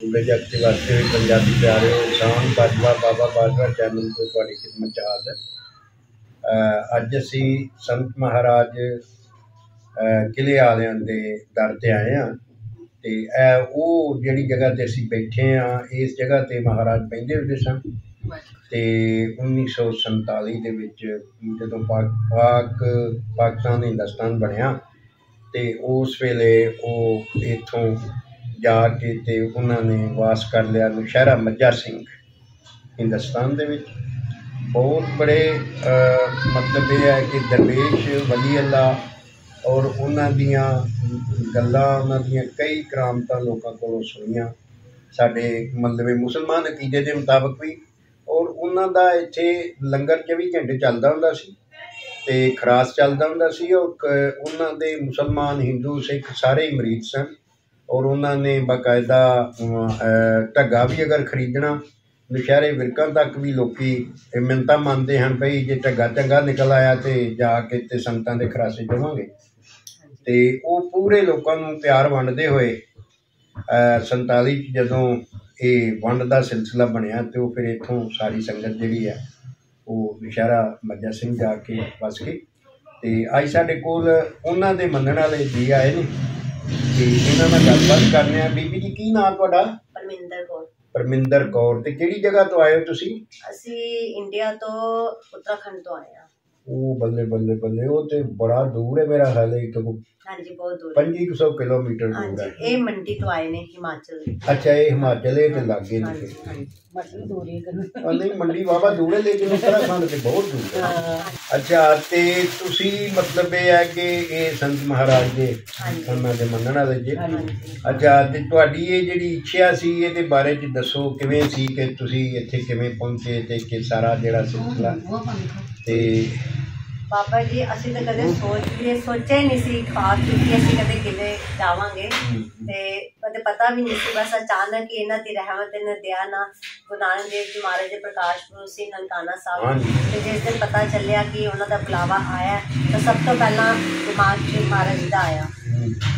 ਪੂਰੇ ਜਗਤ ਵਾਸਤੇ ਪੰਜਾਬੀ ਪਿਆਰਿਓ ਸ਼ਾਨ, ਬਾਜਵਾ, ਬਾਬਾ ਬਾਜਵਾ ਚੈਨਲ ਤੋਂ ਤੁਹਾਡੀ ਖਿਦਮਤ ਚ ਹਾਜ਼ਰ। ਅੱਜ ਅਸੀਂ ਸੰਤ ਮਹਾਰਾਜ, ਅਹ ਕਿਲੇ ਵਾਲਿਆਂ ਦੇ ਦਰ ਤੇ ਆਏ ਆ ਤੇ ਇਹ ਉਹ ਜਿਹੜੀ ਜਗ੍ਹਾ ਤੇ ਅਸੀਂ ਬੈਠੇ ਆ ਇਸ ਜਗ੍ਹਾ ਤੇ ਮਹਾਰਾਜ ਬੈਠੇ ਹੁੰਦੇ ਸਨ। ਤੇ 1947 ਦੇ ਵਿੱਚ ਜਦੋਂ ਪਾਕ ਪਾਕ, ਪਾਕਿਸਤਾਨ ਹਿੰਦੁਸਤਾਨ ਬਣਿਆ ਤੇ ਉਸ ਵੇਲੇ ਉਹ ਇੱਥੋਂ ਜਾ ਕੇ ਤੇ ਉਹਨਾਂ ਨੇ ਵਾਸ ਕਰ ਲਿਆ ਨੁਸ਼ਹਿਰਾ ਮੱਜਾ ਸਿੰਘ, ਹਿੰਦੁਸਤਾਨ ਦੇ ਵਿੱਚ। ਬਹੁਤ ਬੜੇ ਮਤਲਬ ਇਹ ਹੈ ਕਿ ਦਰਵੇਸ਼ ਵਲੀ ਅੱਲਾ ਔਰ ਉਹਨਾਂ ਦੀਆਂ ਗੱਲਾਂ, ਉਹਨਾਂ ਦੀਆਂ ਕਈ ਕਰਾਮਤਾਂ ਲੋਕਾਂ ਕੋਲੋਂ ਸੁਣੀਆਂ। ਸਾਡੇ ਮਤਲਬ ਮੁਸਲਮਾਨ ਅਕੀਦੇ ਦੇ ਮੁਤਾਬਕ ਵੀ, ਔਰ ਉਹਨਾਂ ਦਾ ਇੱਥੇ ਲੰਗਰ 24 ਘੰਟੇ ਚੱਲਦਾ ਹੁੰਦਾ ਸੀ ਤੇ ਖਰਾਸ ਚੱਲਦਾ ਹੁੰਦਾ ਸੀ, ਔਰ ਕ- ਉਹਨਾਂ ਦੇ ਮੁਸਲਮਾਨ, ਹਿੰਦੂ, ਸਿੱਖ ਸਾਰੇ ਹੀ ਮਰੀਦ ਸਨ। ਔਰ ਉਹਨਾਂ ਨੇ ਬਾਕਾਇਦਾ ਢੱਗਾ ਵੀ ਅਗਰ ਖਰੀਦਣਾ ਨੁਸ਼ਹਿਰੇ ਵਿਰਕਾਂ ਤੱਕ ਵੀ ਲੋਕੀ ਮਿੰਨਤਾਂ ਮੰਨਦੇ ਹਨ ਭਈ ਜੇ ਢੱਗਾ ਚੰਗਾ ਨਿਕਲ ਆਇਆ ਤੇ ਜਾ ਕੇ ਤੇ ਸੰਗਤਾਂ ਦੇ ਖਰਾਸੇ ਦੇਵਾਂਗੇ। ਤੇ ਉਹ ਪੂਰੇ ਲੋਕਾਂ ਨੂੰ ਪਿਆਰ ਵੰਡਦੇ ਹੋਏ ਅਹ 47 ਚ ਜਦੋਂ ਇਹ ਵੰਡ ਦਾ ਸਿਲਸਿਲਾ ਬਣਿਆ ਤੇ ਉਹ ਫਿਰ ਇੱਥੋਂ ਸਾਰੀ ਸੰਗਤ ਜਿਹੜੀ ਹੈ ਉਹ ਨੁਸ਼ਹਿਰਾ ਮੱਜਾ ਸਿੰਘ ਜਾ ਕੇ ਵਸ ਗਈ। ਤੇ ਅੱਜ ਸਾਡੇ ਕੋਲ ਉਹਨਾਂ ਦੇ ਮੰਨਣ ਵਾਲੇ ਜੀ ਆਏ ਨੇ। ਤੇ ਇਹਨਾਂ ਨਾਲ ਗੱਲਬਾਤ ਕਰਨੇ ਆ। ਬੀਬੀ ਜੀ ਕੀ ਨਾਮ ਤੁਹਾਡਾ? ਪਰਮਿੰਦਰ ਕੌਰ। ਪਰਮਿੰਦਰ ਕੌਰ। ਤੇ ਕਿਹੜੀ ਜਗ੍ਹਾ ਤੋਂ ਆਏ ਹੋ ਤੁਸੀਂ? ਅਸੀਂ ਇੰਡੀਆ ਤੋਂ ਉੱਤਰਾਖੰਡ ਤੋਂ ਆਏ ਹਾਂ ਉਹ ਬੱਲੇ ਬੱਲੇ ਬੱਲੇ ਉਹ ਤੇ ਬੜਾ ਦੂਰ ਹੈ ਮੇਰਾ ਹਾਲੇ ਇੱਕ ਹਾਂਜੀ ਬਹੁਤ ਦੂਰ ਹੈ। 2500 ਕਿਲੋਮੀਟਰ ਦੂਰ ਹਾਂਜੀ ਹੈ। ਇਹ ਮੰਡੀ ਤੋਂ ਆਏ ਨੇ ਹਿਮਾਚਲ ਅੱਛਾ ਇਹ ਹਿਮਾਚਲ ਇਹ ਤੇ ਲਾਗੇ ਨੇ। ਮਤਲਬ ਦੂਰੀ ਨਹੀਂ ਮੰਡੀ ਵਾਵਾ ਦੂਰ ਹੈ ਲੇਕਿਨ ਉੱਤਰਾਖੰਡ ਤੇ ਬਹੁਤ ਦੂਰ ਹੈ। ਅੱਛਾ ਤੇ ਤੁਸੀਂ ਮਤਲਬ ਇਹ ਹੈ ਕਿ ਇਹ ਸੰਤ ਮਹਾਰਾਜ ਦੇ। ਉਹਨਾਂ ਦੇ ਮੰਨਣ ਵਾਲੇ ਜੀ। ਅੱਛਾ ਤੇ ਤੁਹਾਡੀ ਇਹ ਜਿਹੜੀ ਇੱਛਾ ਸੀ ਇਹਦੇ ਬਾਰੇ ਚ ਦੱਸੋ ਕਿਵੇਂ ਸੀ ਕਿ ਤੁਸੀਂ ਇੱਥੇ ਕਿਵੇਂ ਪਹੁੰਚੇ ਤੇ ਕਿ ਸਾਰਾ ਜਿਹੜਾ ਸਿਲਸਿਲਾ ਤੇ ਪਾਪਾ ਜੀ ਅਸੀਂ ਤਾਂ ਕਦੇ ਸੋਚ ਵੀ ਸੋਚਿਆ ਹੀ ਨਹੀਂ ਸੀ ਖਾਸ ਕਿ ਅਸੀਂ ਕਦੇ ਕਿਤੇ ਜਾਵਾਂਗੇ। ਤੇ ਕਦੇ ਪਤਾ ਵੀ ਨਹੀਂ ਸੀ ਬਸ ਅਚਾਨਕ ਹੀ ਇਹਨਾਂ ਦੀ ਰਹਿਮਤ ਤੇ ਨਦਿਆ ਨਾ ਗੁਰੂ ਨਾਨਕ ਦੇਵ ਜੀ ਮਹਾਰਾਜ ਦੇ ਪ੍ਰਕਾਸ਼ ਪੁਰਬ ਸੀ ਨਨਕਾਣਾ ਸਾਹਿਬ। ਤੇ ਜਿਸ ਦਿਨ ਪਤਾ ਚੱਲਿਆ ਕਿ ਉਹਨਾਂ ਦਾ ਬੁਲਾਵਾ ਆਇਆ ਤਾਂ ਸਭ ਤੋਂ ਪਹਿਲਾਂ ਦਿਮਾਗ 'ਚ ਮਹਾਰਾਜ ਦਾ ਆਇਆ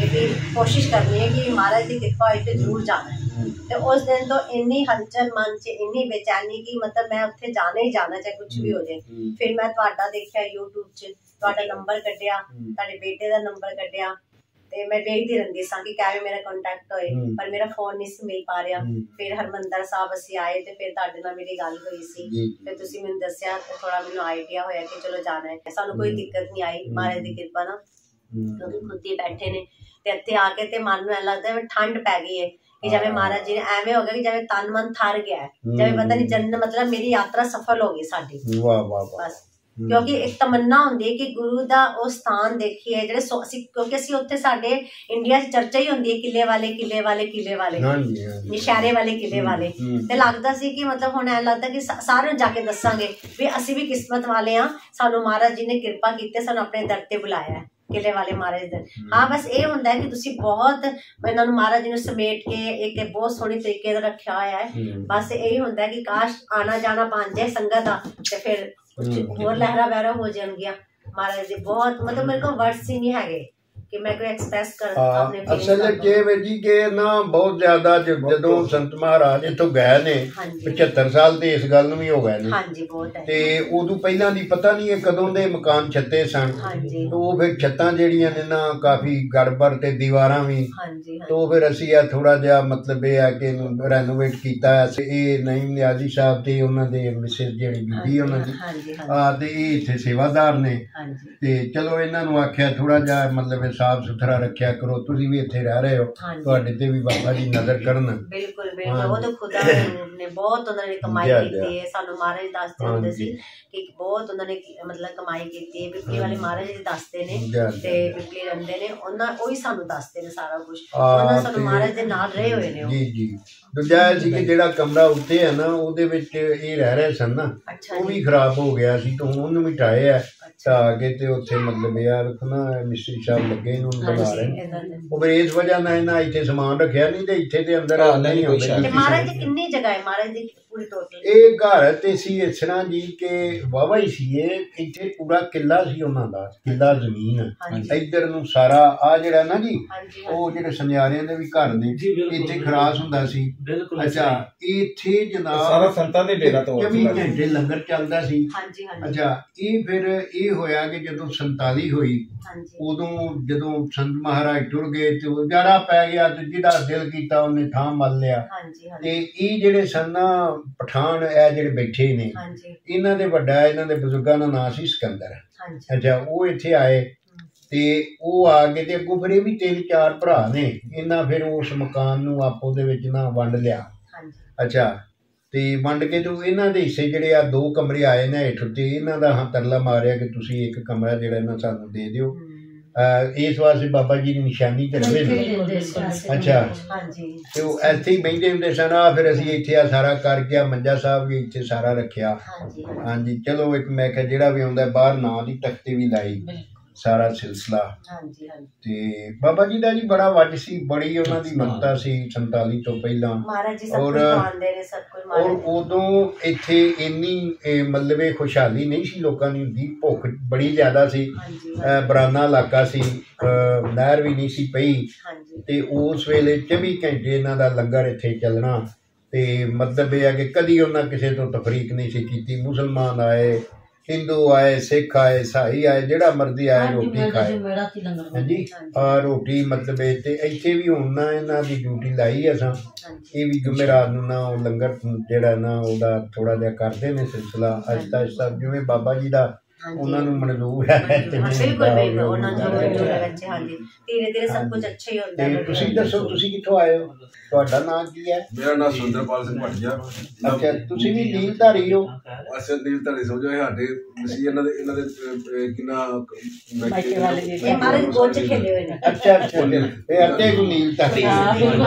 ਕਿ ਕੋਸ਼ਿਸ਼ ਕਰਨੀ ਹੈ ਕਿ ਮਹਾਰਾਜ ਦੀ ਕਿਰਪਾ ਹੋਈ ਤੇ ਜ਼ਰੂਰ ਜਾਣਾ ਤੇ ਉਸ ਦਿਨ ਤੋਂ ਇੰਨੀ ਹਲਚਲ ਮਨ 'ਚ ਇੰਨੀ ਬੇਚੈਨੀ ਕਿ ਮਤਲਬ ਮੈਂ ਉੱਥੇ ਜਾਣਾ ਹੀ ਜਾਣਾ ਚਾਹੇ ਕੁਝ ਵੀ ਹੋ ਜਾਏ। ਫਿਰ ਮੈਂ ਤੁਹਾਡਾ ਦੇਖਿਆ YouTube 'ਚ ਤੁਹਾਡਾ ਨੰਬਰ ਕੱਢਿਆ। ਤੁਹਾਡੇ ਬੇਟੇ ਦਾ ਨੰਬਰ ਕੱਢਿਆ ਤੇ ਮੈਂ ਵੇਖਦੀ ਰਹਿੰਦੀ ਸਾਂ ਕਿ ਕਿਵੇਂ ਮੇਰਾ ਕੰਟੈਕਟ ਹੋਏ। ਪਰ ਮੇਰਾ ਫੋਨ ਨਹੀਂ ਸੀ ਮਿਲ ਪਾ ਰਿਹਾ। ਫਿਰ ਹਰਮੰਦਰ ਸਾਹਿਬ ਅਸੀਂ ਆਏ ਤੇ ਫਿਰ ਤੁਹਾਡੇ ਨਾਲ ਮੇਰੀ ਗੱਲ ਹੋਈ ਸੀ। ਫਿਰ ਤੁਸੀਂ ਮੈਨੂੰ ਦੱਸਿਆ ਤੇ ਥੋੜਾ ਮੈਨੂੰ ਆਈਡੀਆ ਹੋਇਆ ਕਿ ਚਲੋ ਜਾਣਾ ਹੈ ਸਾਨੂੰ ਕੋਈ। ਦਿੱਕਤ ਨਹੀਂ ਆਈ ਮਹਾਰਾਜ ਦੀ ਕਿਰਪਾ ਨਾਲ। ਕਿਉਂਕਿ ਖੁਦ ਹੀ ਬੈਠੇ ਨੇ ਤੇ ਇੱਥੇ ਆ ਕੇ ਤੇ ਮਨ ਨੂੰ ਐਂ ਲੱਗਦਾ ਠੰਡ ਪੈ ਗਈ ਹੈ ਕਿ ਜਿਵੇਂ ਹਾਂ। ਮਹਾਰਾਜ ਜੀ ਨੇ ਐਵੇਂ ਹੋ ਗਿਆ ਕਿ ਜਿਵੇਂ ਤਨ ਮਨ ਥਰ ਗਿਆ ਹੈ। ਜਿਵੇਂ ਪਤਾ ਨਹੀਂ ਜੰਨ ਮਤਲਬ ਮੇਰੀ ਯਾਤਰਾ ਸਫਲ ਹੋ ਗਈ ਸਾਡੀ। ਵਾਹ ਵਾਹ ਵਾਹ। ਬਸ। ਕਿਉਂਕਿ ਇੱਕ ਤਮੰਨਾ ਹੁੰਦੀ ਹੈ ਕਿ ਗੁਰੂ ਦਾ ਉਹ ਸਥਾਨ ਦੇਖੀਏ ਜਿਹੜੇ ਅਸੀਂ ਕਿਉਂਕਿ ਅਸੀਂ ਉੱਥੇ ਸਾਡੇ ਇੰਡੀਆ 'ਚ ਚਰਚਾ ਹੀ ਹੁੰਦੀ ਹੈ ਕਿਲੇ ਵਾਲੇ ਕਿਲੇ ਵਾਲੇ ਕਿਲੇ ਵਾਲੇ। ਨਿਸ਼ਾਰੇ ਵਾਲੇ ਕਿਲੇ ਵਾਲੇ। ਤੇ ਲੱਗਦਾ ਸੀ ਕਿ ਮਤਲਬ ਹੁਣ ਐ ਲੱਗਦਾ ਕਿ ਸਾਰਿਆਂ ਨੂੰ ਜਾ ਕੇ ਦੱਸਾਂਗੇ ਵੀ ਅਸੀਂ ਵੀ ਕਿਸਮਤ ਵਾਲੇ ਆ ਸਾਨੂੰ ਮਹਾਰਾਜ ਜੀ ਨੇ ਕਿਰਪਾ ਕੀਤੀ ਸਾਨੂੰ ਆਪਣੇ ਦਰ ਤੇ ਬੁਲਾਇਆ ਕਿਲੇ ਵਾਲੇ ਮਹਾਰਾਜ ਦੇ। ਹਾਂ। ਬਸ ਇਹ ਹੁੰਦਾ ਹੈ ਕਿ ਤੁਸੀਂ ਬਹੁਤ ਇਹਨਾਂ ਨੂੰ ਮਹਾਰਾਜ ਜੀ ਨੂੰ ਸਮੇਟ ਕੇ ਇੱਕ ਬਹੁਤ ਸੋਹਣੀ ਤਰੀਕੇ ਨਾਲ ਰੱਖਿਆ ਹੋਇਆ ਹੈ। ਬਸ ਇਹ ਹੁੰਦਾ ਹੈ ਕਿ ਕਾਸ਼ ਆਣਾ ਜਾਣਾ ਜਾਏ ਸੰਗਤ ਦਾ ਤੇ ਫਿਰ। ਹੋਰ ਲਹਿਰਾ ਬਹਿਰਾ ਹੋ ਜਾਣਗੀਆਂ। ਮਹਾਰਾਜ ਜੀ ਬਹੁਤ ਮਤਲਬ ਮੇਰੇ ਕੋਲ ਵਰਡਸ ਹੀ ਨਹੀਂ ਹੈਗੇ। ਕਿ ਮੈਂ ਕੋਈ ਐਕਸਪ੍ਰੈਸ ਕਰ ਆਪਣੇ ਅਸਲ ਵਿੱਚ ਇਹ ਵੇ ਜੀ ਕਿ ਨਾ ਬਹੁਤ ਜ਼ਿਆਦਾ ਜਦੋਂ ਸੰਤ ਮਹਾਰਾਜ ਇੱਥੋਂ ਗਏ ਨੇ ਹਾਂਜੀ। 75 ਸਾਲ ਤੇ ਇਸ ਗੱਲ ਨੂੰ ਵੀ ਹੋ ਗਏ ਨੇ। ਹਾਂਜੀ ਬਹੁਤ ਹੈ। ਤੇ ਉਦੋਂ ਪਹਿਲਾਂ ਦੀ ਪਤਾ ਨਹੀਂ ਇਹ ਕਦੋਂ ਦੇ ਮਕਾਨ ਛੱਤੇ ਸਨ। ਹਾਂਜੀ। ਉਹ ਫਿਰ ਛੱਤਾਂ ਜਿਹੜੀਆਂ ਨੇ ਨਾ ਕਾਫੀ ਗੜਬੜ ਤੇ ਦੀਵਾਰਾਂ ਵੀ। ਹਾਂਜੀ ਤੋਂ ਫਿਰ ਅਸੀਂ ਆ ਥੋੜਾ ਜਿਹਾ ਮਤਲਬ ਇਹ ਆ ਕਿ ਇਹਨੂੰ ਰੈਨੋਵੇਟ ਕੀਤਾ ਇਹ ਨਈਮ ਨਿਆਜ਼ੀ ਸਾਹਿਬ ਤੇ ਉਹਨਾਂ ਦੇ ਮਿਸਿਸ ਜਿਹੜੀ ਬੀਬੀ ਉਹਨਾਂ ਦੀ। ਹਾਂਜੀ ਤੇ ਇਹ ਇੱਥੇ ਸੇਵਾਦਾਰ ਨੇ। ਹਾਂਜੀ। ਤੇ ਚਲੋ ਇਹਨਾਂ ਨੂੰ ਆਖਿਆ ਥੋੜਾ ਜਿਹਾ ਮਤਲਬ ਸਾਫ਼ ਸੁਥਰਾ ਰੱਖਿਆ ਕਰੋ ਤੁਸੀਂ ਵੀ ਇੱਥੇ ਰਹਿ ਰਹੇ ਹੋ। ਤੁਹਾਡੇ ਤੇ ਵੀ ਬਾਬਾ ਜੀ ਨਜ਼ਰ ਕਰਨ ਬਿਲਕੁਲ ਬਿਲਕੁਲ ਉਹ ਤਾਂ ਖੁਦਾ ਨੇ ਬਹੁਤ ਉਹਨਾਂ ਨੇ ਕਮਾਈ। ਕੀਤੀ ਹੈ ਸਾਨੂੰ ਮਹਾਰਾਜ ਦੱਸਦੇ ਹੁੰਦੇ। ਸੀ ਕਿ ਬਹੁਤ ਉਹਨਾਂ ਨੇ ਮਤਲਬ ਕਮਾਈ ਕੀਤੀ ਹੈ ਬਿਪਲੀ ਵਾਲੇ ਮਹਾਰਾਜ ਜੀ ਦੱਸਦੇ ਨੇ। ਤੇ ਬਿਪਲੀ ਰਹਿੰਦੇ ਨੇ ਉਹਨਾਂ ਉਹ ਹੀ ਸਾਨੂੰ ਦੱਸਦੇ ਨੇ ਸਾਰਾ ਕੁਝ ਉਹਨਾਂ ਸਾਨੂੰ ਮਹਾਰਾਜ ਦੇ ਨਾਲ ਰਹੇ ਹੋਏ ਨੇ ਉਹ। ਜੀ ਜੀ। ਦੂਜਾ ਇਹ ਸੀ ਕਿ ਜਿਹੜਾ ਕਮਰਾ ਉੱਤੇ ਹੈ ਨਾ ਉਹਦੇ ਵਿੱਚ ਇਹ ਰਹਿ ਰਹੇ ਸਨ ਨਾ ਉਹ ਵੀ ਖਰਾਬ ਹੋ ਗਿਆ ਸੀ ਤਾਂ ਉਹਨੂੰ ਢਾ ਕੇ ਤੇ ਉੱਥੇ ਮਤਲਬ ਇਹ ਆ ਵੇਖੋ ਨਾ ਮਿਸਤਰੀ ਸਾਹਿਬ ਲੱਗੇ ਇਹਨੂੰ ਬਣਾ ਰਹੇ। ਉਹ ਫਿਰ ਇਸ ਵਜ੍ਹਾ ਨਾਲ ਇਹਨਾਂ ਇੱਥੇ ਸਮਾਨ ਰੱਖਿਆ ਨਹੀਂ ਤੇ ਇੱਥੇ ਦੇ ਅੰਦਰ ਆਉਂਦਾ ਹੀ ਤੇ ਆਉਂਦਾ। ਮਹਾਰਾਜ ਦੀ। ਕਿੰਨੀ ਜਗ੍ਹਾ ਹੈ ਮਹਾਰਾਜ ਦੀ ਪੂਰੀ ਟੋਟਲ ਇਹ ਘਰ ਤੇ ਸੀ ਇਸ ਤਰ੍ਹਾਂ ਜੀ ਕਿ ਵਾਵਾ ਹੀ ਸੀ ਇਹ ਇੱਥੇ ਪੂਰਾ ਕਿੱਲਾ ਸੀ ਉਹਨਾਂ ਦਾ ਕਿੱਲਾ ਜ਼ਮੀਨ। ਇੱਧਰ ਨੂੰ ਸਾਰਾ ਆ ਜਿਹੜਾ ਨਾ ਜੀ ਉਹ ਜਿਹੜੇ ਸੁਨਿਆਰਿਆਂ ਦੇ ਵੀ ਘਰ ਨੇ ਇੱਥੇ। ਖਰਾਸ ਹੁੰਦਾ ਸੀ। ਅੱਛਾ ਇੱਥੇ ਜਨਾਬ ਸਾਰਾ ਸੰਤਾਂ ਦੇ ਡੇਰਾ ਤੋਂ 24 ਘੰਟੇ ਲੰਗਰ ਚੱਲਦਾ ਸੀ। ਅੱਛਾ ਇਹ ਫਿਰ ਇਹ ਹੋਇਆ ਕਿ ਜਦੋਂ 47 ਹੋਈ ਉਦੋਂ ਜਦੋਂ ਸੰਤ ਮਹਾਰਾਜ ਟੁਰ ਗਏ ਤੇ ਉਹ ਜਾੜਾ ਪੈ ਗਿਆ ਤੇ ਜਿਹਦਾ ਦਿਲ ਕੀਤਾ ਉਹਨੇ ਥਾਂ ਮੱਲ ਲਿਆ। ਤੇ ਇਹ ਜਿਹੜੇ ਸਨ ਪਠਾਨ ਇਹ ਜਿਹੜੇ ਬੈਠੇ ਨੇ ਇਹਨਾਂ ਦੇ ਵੱਡਾ ਇਹਨਾਂ ਦੇ ਬਜ਼ੁਰਗਾਂ ਦਾ ਨਾਂ ਸੀ ਸਿਕੰਦਰ। ਅੱਛਾ ਉਹ ਇੱਥੇ ਆਏ ਤੇ ਉਹ ਆ ਕੇ ਤੇ ਅੱਗੋਂ ਫਿਰ ਇਹ ਵੀ ਤਿੰਨ ਚਾਰ ਭਰਾ ਨੇ ਇਹਨਾਂ ਫਿਰ ਉਸ ਮਕਾਨ ਨੂੰ ਆਪੋ ਦੇ ਵਿੱਚ ਨਾ ਵੰਡ ਲਿਆ। ਹਾਂਜੀ। ਅੱਛਾ ਤੇ ਵੰਡ ਕੇ ਤੇ ਇਹਨਾਂ ਦੇ ਹਿੱਸੇ ਜਿਹੜੇ ਆ ਦੋ ਕਮਰੇ ਆਏ ਨੇ ਹੇਠ ਤੇ ਇਹਨਾਂ ਦਾ ਹਾਂ ਤਰਲਾ ਮਾਰਿਆ ਕਿ ਤੁਸੀਂ ਇੱਕ ਕਮਰਾ ਜਿਹੜਾ ਇਹਨਾਂ ਸਾਨੂੰ ਦੇ ਦਿਓ। ਇਸ ਵਾਸਤੇ ਬਾਬਾ ਜੀ ਦੀ ਨਿਸ਼ਾਨੀ ਤੇ ਨੇ ਅੱਛਾ। ਹਾਂਜੀ। ਤੇ ਉਹ ਇੱਥੇ ਹੀ ਬੈਠੇ ਹੁੰਦੇ ਸਨ। ਆ ਫਿਰ ਅਸੀਂ ਇੱਥੇ ਆ ਸਾਰਾ ਕਰਕੇ ਆ ਮੰਜਾ ਸਾਹਿਬ ਵੀ ਇੱਥੇ ਸਾਰਾ ਰੱਖਿਆ। ਹਾਂਜੀ। ਹਾਂਜੀ ਚਲੋ ਇੱਕ ਮੈਂ ਕਿਹਾ ਜਿਹੜਾ ਵੀ ਆਉਂਦਾ ਬਾਹਰ ਨਾਂ ਦੀ ਤਖਤੀ ਵੀ ਲਾਈ। ਸਾਰਾ ਸਿਲਸਿਲਾ। ਹਾਂਜੀ ਹਾਂਜੀ। ਤੇ ਬਾਬਾ ਜੀ ਦਾ ਜੀ ਬੜਾ ਵੱਜ ਸੀ ਬੜੀ ਉਹਨਾਂ ਦੀ ਮੰਨਤਾ ਸੀ 47 ਤੋਂ ਪਹਿਲਾਂ। ਮਹਾਰਾਜ ਜੀ ਸਭ ਕੁਝ ਜਾਣਦੇ ਨੇ ਸਭ ਕੁਝ ਔਰ ਉਦੋਂ ਇੱਥੇ ਇੰਨੀ ਮਤਲਬ ਖੁਸ਼ਹਾਲੀ ਨਹੀਂ ਸੀ ਲੋਕਾਂ ਦੀ ਹੁੰਦੀ ਭੁੱਖ ਬੜੀ ਜ਼ਿਆਦਾ ਸੀ। ਬਰਾਨਾ ਇਲਾਕਾ ਸੀ ਨਹਿਰ ਵੀ ਨਹੀਂ ਸੀ ਪਈ। ਤੇ ਉਸ ਵੇਲੇ 24 ਘੰਟੇ ਇਹਨਾਂ ਦਾ ਲੰਗਰ ਇੱਥੇ ਚੱਲਣਾ। ਤੇ ਮਤਲਬ ਇਹ ਹੈ ਕਿ ਕਦੀ ਉਹਨਾਂ ਕਿਸੇ ਤੋਂ ਤਫਰੀਕ ਨਹੀਂ ਸੀ ਕੀਤੀ ਮੁਸਲਮਾਨ ਆਏ ਹਿੰਦੂ ਆਏ ਸਿੱਖ ਆਏ ਸਾਈ ਆਏ ਜਿਹੜਾ ਮਰਜ਼ੀ ਆਏ ਰੋਟੀ ਖਾਏ। ਹਾਂਜੀ ਆ ਰੋਟੀ ਮਤਲਬ ਇਹ ਤੇ ਇੱਥੇ ਵੀ ਹੁਣ ਨਾ ਇਹਨਾਂ ਦੀ ਡਿਊਟੀ ਲਾਈ ਅਸਾਂ ਇਹ ਵੀ ਜੁਮੇਰਾਤ ਨੂੰ ਨਾ ਉਹ ਲੰਗਰ ਜਿਹੜਾ ਨਾ ਉਹਦਾ ਥੋੜਾ ਜਿਹਾ ਕਰਦੇ ਨੇ ਸਿਲਸਿਲਾ। ਅਜਤਾ ਅਜਤਾ ਜਿਵੇਂ ਬਾਬਾ ਜੀ ਦਾ ਉਹਨਾਂ ਨੂੰ ਮਨਜ਼ੂਰ ਹੈ ਤੇ ਹਾਂ, ਨਹੀਂ ਬਿਲਕੁਲ ਬਿਲਕੁਲ ਉਹ ਉਹਨਾਂ ਹੁੰਦਾ। ਬੱਚੇ ਹਾਂਜੀ। ਧੀਰੇ ਧੀਰੇ ਸਭ ਕੁਝ ਅੱਛਾ ਹੀ ਹੁੰਦਾ ਹੈ। ਤੁਸੀਂ ਦੱਸੋ ਤੁਸੀਂ ਕਿੱਥੋਂ ਆਏ ਹੋ? ਤੁਹਾਡਾ ਨਾਮ ਕੀ ਹੈ? ਮੇਰਾ ਨਾਮ ਸੁੰਦਰਪਾਲ ਸਿੰਘ ਭਟਜਾ ਅੱਛਾ ਤੁਸੀਂ ਵੀ ਨੀਲਧਾਰੀ ਹੋ? ਅਸਲ ਦਿਲ ਧੜੀ ਸਮਝੋ ਇਹ ਸਾਡੇ ਅਸੀਂ ਇਹਨਾਂ ਦੇ ਇਹਨਾਂ ਦੇ ਕਿੰਨਾ ਖੇਲੇ ਹੋਏ ਨੇ। ਅੱਛਾ ਅੱਛਾ ਇਹ ਅੱਤੇ ਕੋ ਨੀਲਧਾਰੀ ਇਹਨਾਂ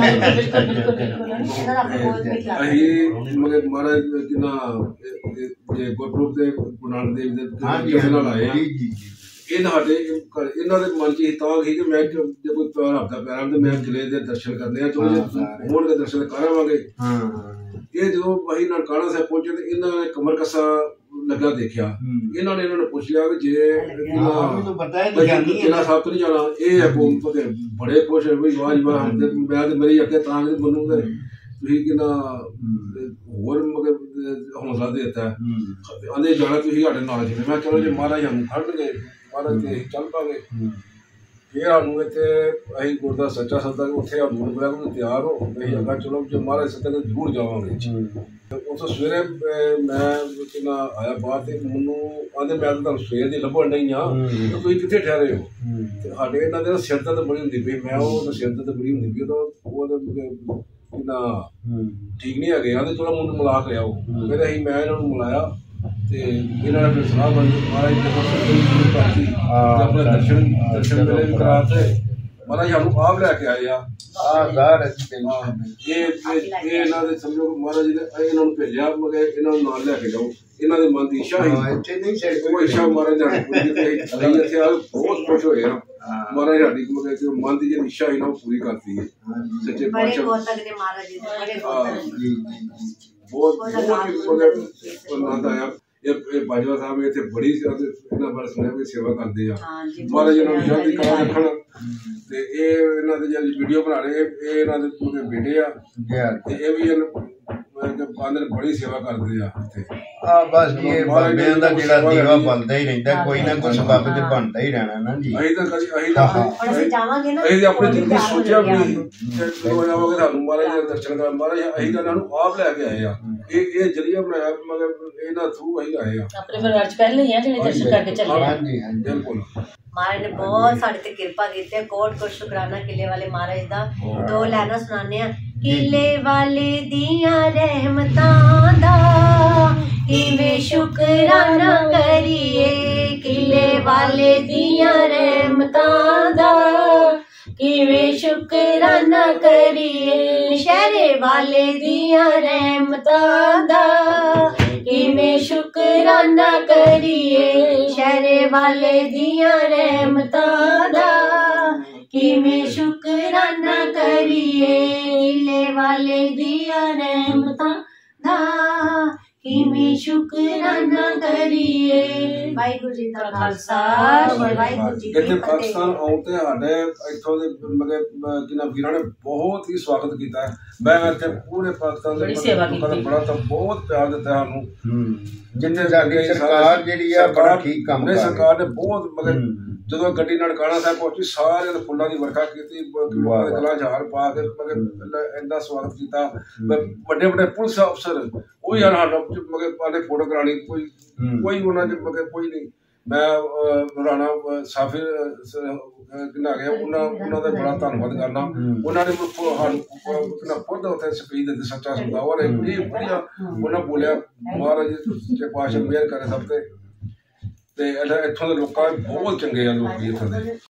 ਦਾ ਆਪਣੇ ਗੋਲ ਵੀ ਖਿਲਾ ਅਸੀਂ ਮਗਰ ਮਹਾਰਾਜ ਕਿੰਨਾ ਜੇ ਗੁਰਪੁਰਬ ਦੇ ਗੁਰੂ ਨਾਨਕ ਦੇਵ ਦੇ ਹਾਂਜੀ ਨਾਲ ਆਏ ਆ ਜੀ ਜੀ। ਜੀ ਇਹ ਸਾਡੇ ਇਹਨਾਂ ਦੇ ਮਨ ਚ ਇਹ ਤਾਂ ਸੀ ਕਿ ਮੈਂ ਜੇ ਕੋਈ ਪਿਆਰ ਹਫਤਾ ਪਿਆਰ ਤੇ ਮੈਂ ਕਿਲੇ ਦੇ ਦਰਸ਼ਨ ਕਰਨੇ ਆ ਚਲੋ ਹੋਣ ਦੇ ਦਰਸ਼ਨ ਕਰਾਵਾਂਗੇ ਹਾਂ ਇਹ ਜਦੋਂ ਵਹੀ ਨਨਕਾਣਾ ਸਾਹਿਬ ਪਹੁੰਚੇ ਤੇ ਇਹਨਾਂ ਨੇ ਕਮਰ ਕੱਸਾ ਲੱਗਾ ਦੇਖਿਆ। ਇਹਨਾਂ ਨੇ ਇਹਨਾਂ ਨੂੰ ਪੁੱਛ ਲਿਆ ਕਿ ਜੇ ਕਿਲਾ ਸਾਹਿਬ ਤੋਂ ਨਹੀਂ ਜਾਣਾ ਇਹ ਹੈ ਕੋਮ ਪਤੇ ਬੜੇ ਖੁਸ਼ ਹੋਏ ਵੀ ਵਾਹ ਜੀ ਵਾਹ ਹਮ ਤੇ ਮੈਂ ਤੇ ਮੇਰੀ ਅੱਗੇ ਤਾਂ ਮੈਨੂੰ ਤੇ ਤੁਸੀਂ ਕਿੰਨਾ ਹੋਰ ਹੌਸਲਾ ਦੇ ਦਿੱਤਾ। ਹੂੰ। ਆਂਦੇ ਜਾਣਾ ਤੁਸੀਂ ਸਾਡੇ ਨਾਲ ਜਿਵੇਂ। ਮੈਂ ਚਲੋ ਜੇ ਮਹਾਰਾਜ ਹਮ ਖੜਨਗੇ ਮਹਾਰਾਜ ਤੇ ਚੱਲ ਪਾਂਗੇ। ਫਿਰ ਸਾਨੂੰ ਇੱਥੇ ਅਸੀਂ ਗੁਰਦਾ ਸੱਚਾ ਸੱਦਾ ਉੱਥੇ ਆ ਮੂਲ ਬੜਾ ਨੂੰ ਤਿਆਰ ਹੋ। ਅਸੀਂ ਅੱਗਾ ਚਲੋ ਜੇ ਮਹਾਰਾਜ ਸੱਦਾ ਤੇ ਜ਼ਰੂਰ ਜਾਵਾਂਗੇ। ਉਸ ਸਵੇਰੇ ਮੈਂ ਕਿੰਨਾ ਆਇਆ ਬਾਹਰ ਤੇ ਮੈਨੂੰ ਆਂਦੇ ਮੈਂ ਤਾਂ ਸਵੇਰ ਦੀ ਲੱਭਣ ਨਹੀਂ ਆ। ਤੁਸੀਂ ਕਿੱਥੇ ਠਹਿਰੇ ਹੋ? ਤੇ ਸਾਡੇ ਇਹਨਾਂ ਦੇ ਸਿਰ ਦਰਦ ਬੜੀ ਹੁੰਦੀ ਪਈ। ਮੈਂ ਉਹ ਸਿਰ ਦਰਦ ਬੜੀ ਹੁੰਦੀ ਪਈ। ਉਹਦੇ ਕਿੰਨਾ ਹੂੰ। ਠੀਕ ਨਹੀਂ ਹੈਗੇ ਆਂਦੇ ਚਲੋ ਮੈਨੂੰ ਮਿਲਾ ਕੇ ਆਓ ਫਿਰ ਅਸੀਂ ਮੈਂ ਇਹਨਾਂ ਨੂੰ ਮਿਲਾਇਆ ਤੇ ਇਹਨਾਂ ਨੇ ਫਿਰ ਸਲਾਹ ਬਣੀ ਮਹਾਰਾਜ ਜੀ ਕੋਲ ਸੱਜਣ ਸ਼ੁਰੂ ਕਰਤੀ ਤੇ ਆਪਣੇ ਦਰਸ਼ਨ ਦਰਸ਼ਨ ਵੇਲੇ ਵੀ ਕਰਾਤੇ। ਮਹਾਰਾਜ ਸਾਨੂੰ ਆਪ ਲੈ ਕੇ ਆਏ ਆ। ਆ ਹਾਂ, ਇਹ ਇਹ ਇਹ ਇਹਨਾਂ ਦੇ ਸਮਝੋ ਮਹਾਰਾਜ ਜੀ ਨੇ ਇਹਨਾਂ ਨੂੰ ਭੇਜਿਆ ਮਗੇ ਇਹਨਾਂ ਨੂੰ ਨਾਲ ਲੈ ਕੇ ਜਾਓ। ਇਹਨਾਂ ਦੇ ਮਨ ਦੀ ਇੱਛਾ ਹਾਂ ਇੱਥੇ ਨਹੀਂ ਸੈਟ ਉਹ ਇੱਛਾ ਮਹਾਰਾਜ ਕੀਤੀ ਅਸੀਂ ਇੱਥੇ ਆ ਬਹੁਤ ਖੁਸ਼ ਹੋਏ ਆ। ਮਹਾਰਾਜ ਸਾਡੀ ਮਗੇ ਜੋ ਮਨ ਦੀ ਜਿਹੜੀ ਇੱਛਾ ਹੀ ਨਾ ਉਹ ਪੂਰੀ ਕਰਤੀ ਹੈ। ਸੱਚੇ ਬੜੇ ਪਾਤਸ਼ਾਹ ਗੋਤਕ ਦੇ ਮਹਾਰਾਜ ਜੀ ਬੜੇ ਬਹੁਤ ਬਹੁਤ ਆਨੰਦ ਆਇਆ। ਇਹ ਇਹ ਬਾਜਵਾ ਸਾਹਿਬ ਇੱਥੇ ਬੜੀ ਇਹਨਾਂ ਬਾਰੇ ਸੁਣਿਆ ਵੀ ਸੇਵਾ ਕਰਦੇ ਆ। ਹਾਂ ਜੀ ਮਹਾਰਾਜ ਇਹਨਾਂ ਨੂੰ ਸ਼ਾਂਤੀ ਕਰਾ ਰੱਖਣ। ਤੇ ਇਹ ਇਹਨਾਂ ਦੇ ਜਿਹੜੀ ਵੀਡੀਓ ਬਣਾ ਰਹੇ ਇਹ ਇਹ ਇਹਨਾਂ ਦੇ ਪੂਰੇ ਬੇਟੇ ਆ। ਤੇ ਇਹ ਵੀ ਇਹਨਾਂ ਮੈਂ ਕਿ ਬਾਂਦਰ ਬੜੀ ਸੇਵਾ ਕਰਦੇ ਆ ਇੱਥੇ। ਆ ਬਸ ਜੀ ਇਹ ਬੰਦਿਆਂ ਦਾ ਜਿਹੜਾ ਦੀਵਾ ਬਲਦਾ ਹੀ ਰਹਿੰਦਾ ਕੋਈ ਨਾ ਕੋਈ ਸਬਬ ਤੇ ਬਣਦਾ ਹੀ ਰਹਿਣਾ ਨਾ ਜੀ। ਅਸੀਂ ਤਾਂ ਕਦੀ ਅਸੀਂ ਤਾਂ ਹੁਣ ਅਸੀਂ ਜਾਵਾਂਗੇ ਨਾ ਅਸੀਂ ਤਾਂ ਆਪਣੀ ਜ਼ਿੰਦਗੀ ਤਿਆਰ ਹੋ ਸੋਚਿਆ ਵੀ ਜਾਈਏ ਨਹੀਂ। ਕਿ ਕਦੋਂ ਆਵਾਂਗੇ ਤੁਹਾਨੂੰ ਮਹਾਰਾਜ ਦੇ ਦਰਸ਼ਨ ਕਰਨ ਮਹਾਰਾਜ ਅਸੀਂ ਤਾਂ ਇਹਨਾਂ ਨੂੰ ਆਪ ਲੈ ਕੇ ਆਏ ਆ। ਇਹ ਇਹ ਜਰੀਆ ਬਣਾਇਆ ਮਗਰ ਇਹਨਾਂ ਥਰੂ ਅਸੀਂ ਆਏ ਆ। ਆਪਣੇ ਪਰਿਵਾਰ ਚ ਪਹਿਲੇ ਹੀ ਆ ਜਿਹੜੇ ਦਰਸ਼ਨ ਕਰਕੇ ਚੱਲੇ ਆ। ਹਾਂਜੀ ਹਾਂਜੀ। ਬਿਲਕੁਲ। ਮਹਾਰਾਜ ਨੇ ਬਹੁਤ ਸਾਡੇ ਤੇ ਕਿਰਪਾ ਕੀਤੀ ਹੈ ਕੋਟ ਕੋਟ ਸ਼ੁਕਰਾਨਾ ਕਿਲੇ ਵਾਲੇ ਮਹਾਰਾਜ ਦਾ। ਦੋ ਲੈਣਾ ਸੁਣਾਉਂਦੇ ਆ ਕਿਲੇ ਵਾਲੇ ਦੀਆਂ ਰਹਿਮਤਾਂ ਦਾ ਕਿਵੇਂ ਸ਼ੁਕਰਾਨਾ ਕਰੀਏ? ਕਿਲੇ ਵਾਲੇ ਦੀਆਂ ਰਹਿਮਤਾਂ ਦਾ ਕਿਵੇਂ ਸ਼ੁਕਰਾਨਾ ਕਰੀਏ? ਸ਼ਹਿਰੇ ਵਾਲੇ ਦੀਆਂ ਰਹਿਮਤਾਂ ਦਾ। ਕਿਵੇਂ ਸ਼ੁਕਰਾਨਾ ਕਰੀਏ? ਸ਼ਹਿਰੇ ਵਾਲੇ ਦੀਆਂ ਰਹਿਮਤਾਂ ਦਾ। ਵਾਹਿਗੁਰੂ ਜੀ ਦਾ ਖਾਲਸਾ ਵਾਹਿਗੁਰੂ ਜੀ ਕੀ ਇੱਥੇ ਫਤਿਹ ਪਾਕਿਸਤਾਨ ਆਉਣ ਤੇ ਸਾਡੇ ਇੱਥੋਂ ਦੇ ਮਗੇ ਕਿਨਾ ਵੀਰਾਂ ਨੇ ਬਹੁਤ ਹੀ ਸਵਾਗਤ ਕੀਤਾ ਹੈ ਮੈਂ ਇੱਥੇ ਪੂਰੇ ਪਾਕਿਸਤਾਨ ਦੇ ਲੋਕਾਂ ਦਾ ਕੀਤੀ। ਬੜਾ ਤਾਂ ਬਹੁਤ ਪਿਆਰ ਦਿੱਤਾ ਸਾਨੂੰ ਹੂੰ ਜਿੰਨੇ ਸਾਰੇ- ਸਰਕਾਰ ਜਿਹੜੀ ਆ, ਬੜਾ ਠੀਕ ਕੰਮ ਕਰ ਰਹੀ। ਸਰਕਾਰ ਨੇ ਬਹੁਤ ਮਗਰ। ਜਦੋਂ ਗੱਡੀ ਨਨਕਾਣਾ ਸਾਹਿਬ ਪਹੁੰਚੀ ਸਾਰਿਆਂ ਦੇ ਫੁੱਲਾਂ ਦੀ ਵਰਖਾ ਕੀਤੀ ਲੋਕਾਂ ਦੇ। ਗਲਾਂ ਪਾ ਕੇ ਮਗਰ ਇੰਦਾ ਸਵਾਗਤ ਕੀਤਾ। ਵੱਡੇ ਵੱਡੇ ਪੁਲਿਸ ਅਫਸਰ ਉਹ ਯਾਰ ਸਾਡਾ ਮਗਰ ਪਾਲੇ ਫੋਟੋ ਕਰਾਣੀ ਕੋਈ। ਕੋਈ ਉਹਨਾਂ ਦੇ ਮਗਰ ਕੋਈ ਨਹੀਂ। ਮੈਂ ਰਾਣਾ ਅਹ, ਸਾਫਿਰ ਅਹ, ਸ- ਅਹ, ਕਿੰਨਾ ਗਿਆ ਉਹਨਾਂ ਉਹਨਾਂ ਦਾ ਬੜਾ ਧੰਨਵਾਦ ਕਰਨਾ ਉਹਨਾਂ ਨੇ ਮੈਨੂੰ ਸਾਨੂੰ ਕਿੰਨਾ ਖੁਦ ਉੱਥੇ ਸਪੀਚ ਦਿੱਤੀ ਸੱਚਾ ਸੁਣਦਾ ਔਰ ਇੰਨੀ ਵਧੀਆ ਉਹਨਾਂ ਬੋਲਿਆ ਮਹਾਰਾਜ ਦੇ ਪਾਸ਼ਾ ਮਿਹਰ ਕਰੇ ਸਭ ਤੇ। ਤੇ ਇੱਥੋਂ ਦੇ ਲੋਕਾਂ ਬਹੁਤ ਚੰਗੇ ਆ ਲੋਕ ਜੀ ਇੱਥੋਂ ਦੇ।